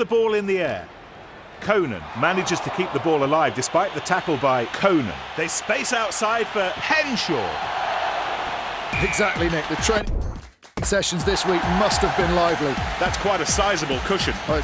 the ball in the air. Conan manages to keep the ball alive despite the tackle by Conan. They space outside for Henshaw. Exactly, Nick. The training sessions this week must have been lively. That's quite a sizable cushion. Oh,